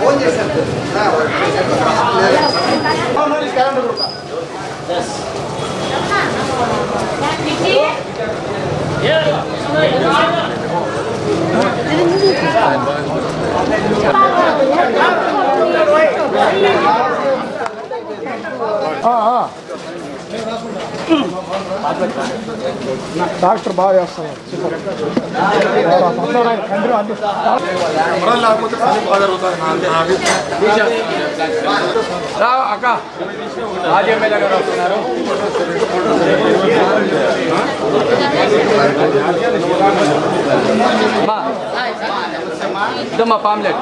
Phone చేశాను calendar కూడా Yeah. Doctor బాగా చేస్తారు రా అక్క రాజీ ఎమ్మెల్యే గారు వస్తున్నారు ఇదమ్మా పామ్లెట్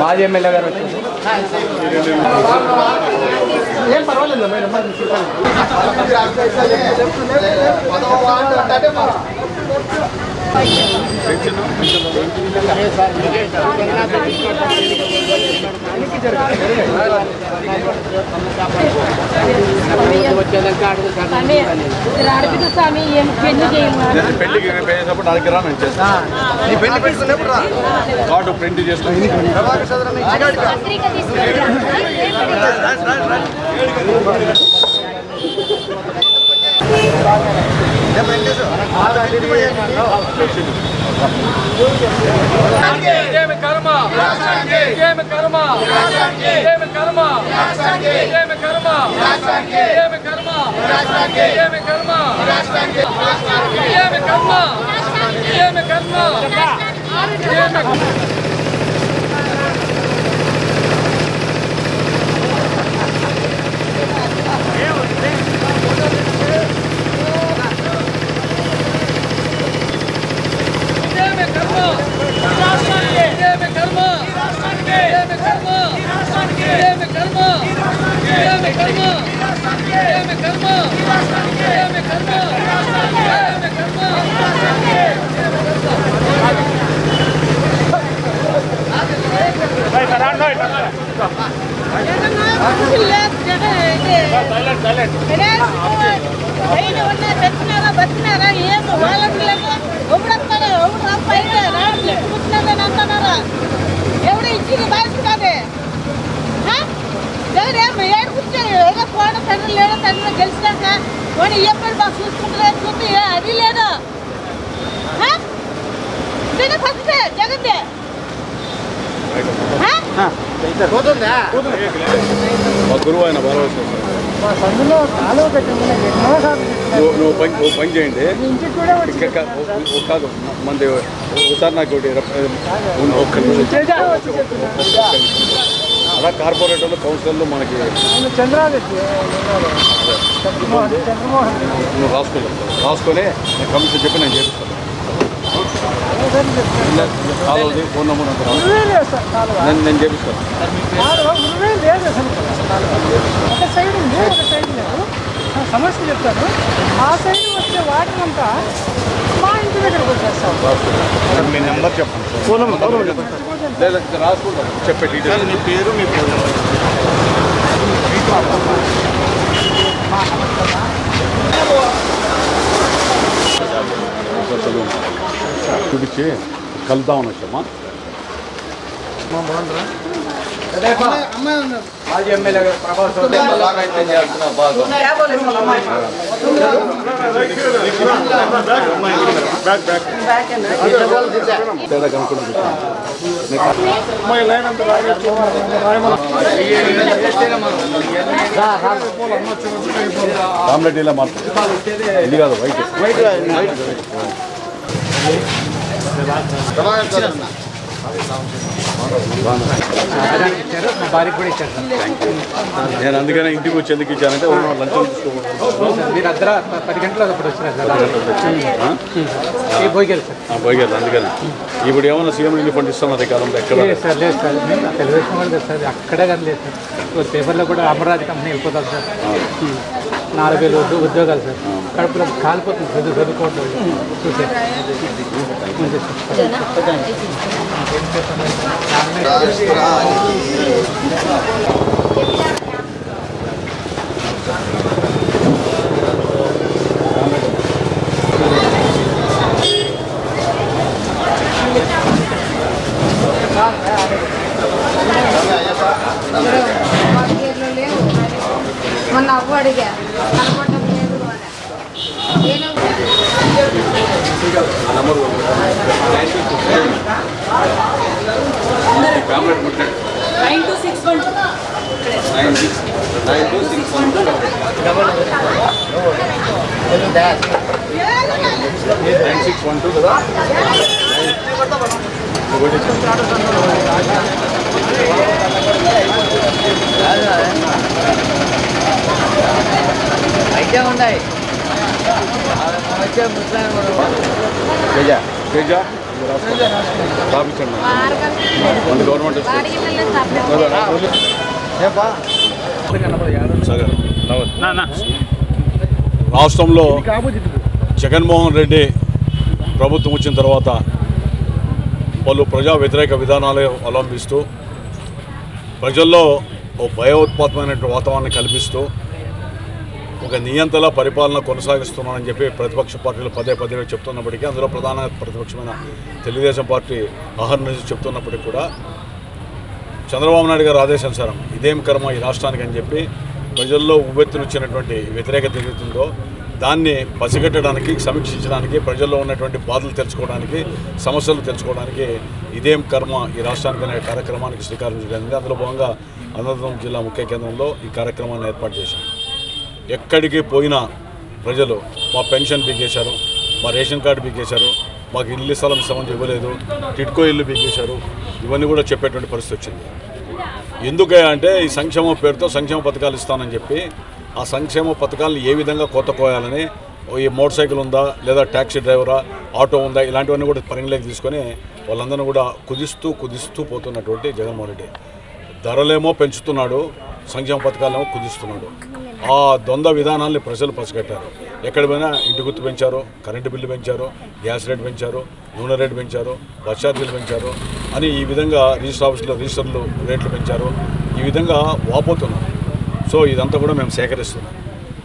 మాజీ ఎమ్మెల్యే గారు వచ్చారు. ఏం పర్వాలేదు మేడం స్వామి పెళ్ళి కార్డు ప్రింట్ చేసుకుని कर्मा कर्मा कर्मा कर्मा कर्मा कर्मा कर्मा సంఘం గెలిచినాక వాడు ఇఎంఐ బాగా చూసుకుంటున్నారని చూపి అది లేదు. నేను ఫస్ట్ జగన్దే. గురువు ఆయన భరోసా నువ్వు పని ఓ పని చేయండి. కాదు మంది ఒకసారి నాకు ఒకటి ఒక్క నిమిషం. అలా కార్పొరేటర్లు కౌన్సిలర్లు మనకి చంద్రారెడ్డి. నువ్వు రాసుకోలేదు రాసుకొని నేను కమిషన్ చెప్పి నేను చేపిస్తాను. కాలువది ఫోన్ నెంబర్ అంతా. నేను నేను చేపిస్తాను. సమస్య చెప్తాను. ఆ సైడ్ వచ్చే వాటర్ అంతా మా ఇంటి దగ్గరకు వచ్చేస్తాం. మీ నెంబర్ చెప్పండి ఫోన్ నెంబర్ లేదా రాసుకుంటాను చెప్పే డీటెయిల్స్. మీ పేరు మీ ఫోన్ నెంబర్ చూపించి కలుద్దాం అన్న ಆಮ್ಲೆಟ್ ಇಲ್ಲ ಮಾಡ್ತಾರೆ ಇಲ್ಲಿ ವೈಟ್ ವೈಟ್ నేను అందుకనే ఇంటికి వచ్చి ఎందుకు ఇచ్చానంటే మీరు అద్దర పది గంటల పోయి గారు అందుగారు ఇప్పుడు ఏమన్నా సీఎం ఇల్లు ఫండ్ ఇస్తాం అదే కాలంలో ఎక్కడ? లేదు సార్ లేదు సార్. తెలుగుదేశం వాళ్ళు సార్ అక్కడే కానీ లేదు సార్. పేపర్లో కూడా అమరావతి కంపెనీ వెళ్ళిపోతారు సార్. నాలుగు వేలు ఉద్యోగాలు సార్. కడుపులో కాలిపోతుంది చదువుకోవడం చూసే మొన్న అవ్వు అడిగా కనపడటం లేదు అని నేను two six one nine six nine two six one nine six one two కదా అయితే ఉన్నాయి వచ్చే ముసలాయన తేజ తేజ. రాపించండి గవర్నమెంట్ రాష్ట్రంలో జగన్మోహన్ రెడ్డి ప్రభుత్వం వచ్చిన తర్వాత పలు ప్రజా వ్యతిరేక విధానాలు అవలంబిస్తూ ప్రజల్లో ఓ భయోత్పాతమైనటువంటి వాతావరణాన్ని కల్పిస్తూ ఒక నియంత్రణ పరిపాలన కొనసాగిస్తున్నానని చెప్పి ప్రతిపక్ష పార్టీలు పదే పదే చెప్తున్నప్పటికీ అందులో ప్రధాన ప్రతిపక్షమైన తెలుగుదేశం పార్టీ అహర్నిశ చెప్తున్నప్పటికీ కూడా చంద్రబాబు నాయుడు గారు ఆదేశానుసారం ఇదేం కర్మ ఈ రాష్ట్రానికి అని చెప్పి ప్రజల్లో ఉవ్వెత్తునొచ్చినటువంటి వ్యతిరేకత ఏదైతుందో దాన్ని పసిగట్టడానికి సమీక్షించడానికి ప్రజల్లో ఉన్నటువంటి బాధలు తెలుసుకోవడానికి సమస్యలు తెలుసుకోవడానికి ఇదేం కర్మ ఈ రాష్ట్రానికి అనే కార్యక్రమానికి శ్రీకారం చుట్టింది. అందులో భాగంగా అనంతపురం జిల్లా ముఖ్య కేంద్రంలో ఈ కార్యక్రమాన్ని ఏర్పాటు చేశాం ఎక్కడికి పోయినా ప్రజలు మా పెన్షన్ పీకేశారు మా రేషన్ కార్డు పీకేశారు మాకు ఇల్లు స్థలం ఇస్తామని ఇవ్వలేదు టిట్కో ఇల్లు పీకేశారు ఇవన్నీ కూడా చెప్పేటువంటి పరిస్థితి వచ్చింది. ఎందుకే అంటే ఈ సంక్షేమ పేరుతో సంక్షేమ పథకాలు ఇస్తానని చెప్పి ఆ సంక్షేమ పథకాలను ఏ విధంగా కొత్త కోయాలని ఈ మోటార్ సైకిల్ ఉందా లేదా ట్యాక్సీ డ్రైవరా ఆటో ఉందా ఇలాంటివన్నీ కూడా పరిగణలోకి తీసుకొని వాళ్ళందరినీ కూడా కుదిస్తూ కుదిస్తూ పోతున్నటువంటి జగన్మోహన్ రెడ్డి. ధరలేమో పెంచుతున్నాడు సంక్షేమ పథకాలను కుదిస్తున్నాడు. ఆ ద్వంద్వ విధానాల్ని ప్రజలు పసిగట్టారు. ఎక్కడ పోయినా ఇంటి గుర్తు పెంచారు కరెంటు బిల్లు పెంచారు గ్యాస్ రేట్ పెంచారు నూనె రేటు పెంచారు బస్ ఛార్జీలు పెంచారు అని ఈ విధంగా రిజిస్టర్ ఆఫీసులో రిజిస్టర్లు రేట్లు పెంచారు. ఈ విధంగా వాపోతున్నారు. సో ఇదంతా కూడా మేము సేకరిస్తున్నాం.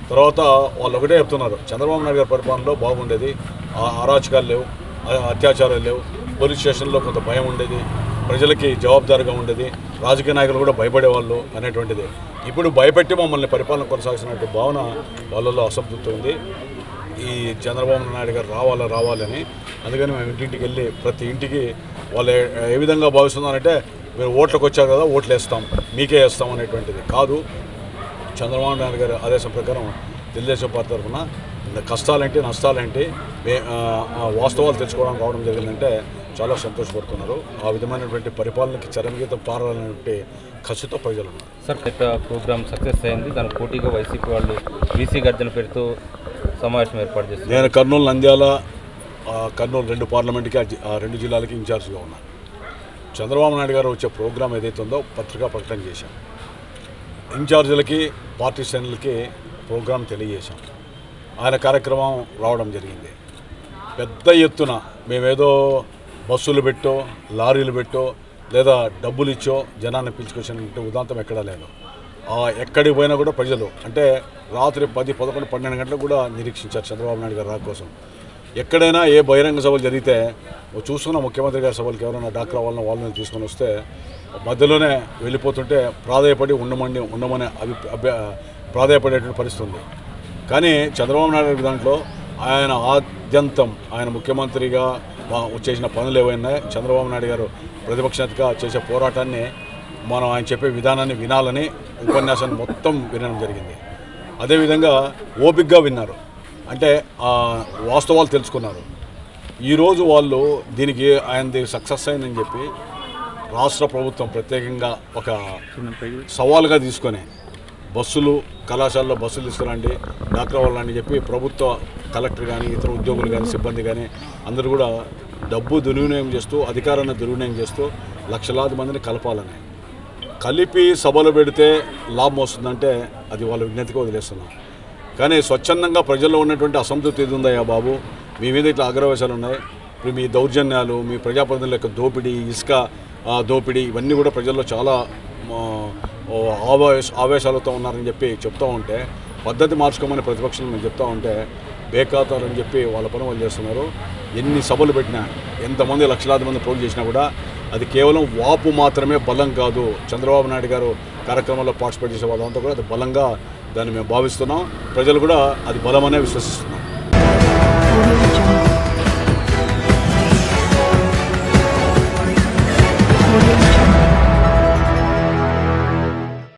తర్వాత వాళ్ళు ఒకటే చెప్తున్నారు. చంద్రబాబు నాయుడు గారి పరిపాలనలో బాగుండేది. ఆ అరాచకాలు లేవు అత్యాచారాలు లేవు. పోలీస్ స్టేషన్లో కొంత భయం ఉండేది. ప్రజలకి జవాబుదారుగా ఉండేది. రాజకీయ నాయకులు కూడా భయపడేవాళ్ళు అనేటువంటిది. ఇప్పుడు భయపెట్టి మమ్మల్ని పరిపాలన కొనసాగిస్తున్నట్టు భావన వాళ్ళలో అసంతృప్తి ఉంది. ఈ చంద్రబాబు నాయుడు గారు రావాలా రావాలని అందుకని మేము ఇంటింటికి వెళ్ళి ప్రతి ఇంటికి వాళ్ళు ఏ- విధంగా భావిస్తున్నారంటే మీరు ఓట్లకు వచ్చారు కదా ఓట్లు వేస్తాం మీకే వేస్తాం అనేటువంటిది. కాదు చంద్రబాబు నాయుడు గారి ఆదేశం ప్రకారం తెలుగుదేశం పార్టీ తరఫున కష్టాలేంటి నష్టాలేంటి వాస్తవాలు తెలుసుకోవడానికి రావడం జరిగిందంటే చాలా సంతోషపడుతున్నారు. ఆ విధమైనటువంటి పరిపాలనకి చరమగీతం పారాలనేటువంటి కసితో ప్రజలు ఉన్నారు సార్ ప్రోగ్రామ్ సక్సెస్ అయింది. దానికి పోటీగా వైసీపీ వాళ్ళు బీసీ గర్జన పేరుతో సమావేశం ఏర్పాటు చేస్తారు నేను కర్నూలు నంద్యాల కర్నూలు రెండు పార్లమెంట్కి ఆ రెండు జిల్లాలకి ఇన్ఛార్జ్గా ఉన్నాను చంద్రబాబు నాయుడు గారు వచ్చే ప్రోగ్రాం ఏదైతే ఉందో పత్రికా ప్రకటన చేశాం. ఇన్ఛార్జీలకి పార్టీ శ్రేణులకి ప్రోగ్రాం తెలియజేశాం. ఆయన కార్యక్రమం రావడం జరిగింది. పెద్ద ఎత్తున మేమేదో బస్సులు పెట్టో లారీలు పెట్టో లేదా డబ్బులు ఇచ్చో జనాన్ని పిలుచుకొచ్చినట్టు ఉదాంతం ఎక్కడా లేదు. ఎక్కడికి పోయినా కూడా ప్రజలు అంటే రాత్రి పది పదకొండు పన్నెండు గంటలకు కూడా నిరీక్షించారు చంద్రబాబు నాయుడు గారు రా కోసం. ఎక్కడైనా ఏ బహిరంగ సభలు జరిగితే ఓ చూసుకున్న ముఖ్యమంత్రి గారి సభలకు ఎవరైనా డాక్టర్ వాళ్ళని వాళ్ళని తీసుకొని వస్తే మధ్యలోనే వెళ్ళిపోతుంటే ప్రాధాయపడి ఉండమని ఉండమనే అభి అభ్య ప్రాధాయపడేటువంటి పరిస్థితి ఉంది. కానీ చంద్రబాబు నాయుడు గారి దాంట్లో ఆయన ఆద్యంతం ఆయన ముఖ్యమంత్రిగా మా- చేసిన పనులు ఏవైనా చంద్రబాబు నాయుడు గారు ప్రతిపక్షనేతగా చేసే పోరాటాన్ని మనం ఆయన చెప్పే విధానాన్ని వినాలని ఉపన్యాసాన్ని మొత్తం వినడం జరిగింది. అదేవిధంగా ఓపిక్గా విన్నారు. అంటే వాస్తవాలు తెలుసుకున్నారు. ఈరోజు వాళ్ళు దీనికి ఆయనది సక్సెస్ అయిందని చెప్పి రాష్ట్ర ప్రభుత్వం ప్రత్యేకంగా ఒక సవాలుగా తీసుకొని బస్సులు కళాశాలలో బస్సులు తీసుకురండి డాక్టర్ వాళ్ళని చెప్పి ప్రభుత్వ కలెక్టర్ కానీ ఇతర ఉద్యోగులు కానీ సిబ్బంది కానీ అందరూ కూడా డబ్బు దుర్వినియోగం చేస్తూ అధికారాన్ని దుర్వినియోగం చేస్తూ లక్షలాది మందిని కలపాలని. కలిపి సభలు పెడితే లాభం వస్తుందంటే అది వాళ్ళ విజ్ఞతగా వదిలేస్తున్నాం. కానీ స్వచ్ఛందంగా ప్రజల్లో ఉన్నటువంటి అసంతృప్తి ఇది ఉందయ్యా బాబు? మీ మీద ఇట్లా అగ్రవేశాలు ఉన్నాయి. ఇప్పుడు మీ దౌర్జన్యాలు మీ ప్రజాప్రతినిధుల యొక్క దోపిడీ ఇసుక దోపిడీ ఇవన్నీ కూడా ప్రజల్లో చాలా ఆవేశ ఆవేశాలతో ఉన్నారని చెప్పి చెప్తూ ఉంటే పద్ధతి మార్చుకోమని ప్రతిపక్షాలు మేము చెప్తూ ఉంటే బేఖాతారని చెప్పి వాళ్ళ పని వాళ్ళు చేస్తున్నారు. ఎన్ని సభలు పెట్టినా ఎంతమంది లక్షలాది మంది పోటీ చేసినా కూడా అది కేవలం వాపు మాత్రమే బలం కాదు. చంద్రబాబు నాయుడు గారు కార్యక్రమంలో పార్టిసిపేట్ చేసే వాళ్ళంతా కూడా అది బలంగా దాన్ని మేము భావిస్తున్నాం. ప్రజలు కూడా అది బలమనే విశ్వసిస్తున్నాం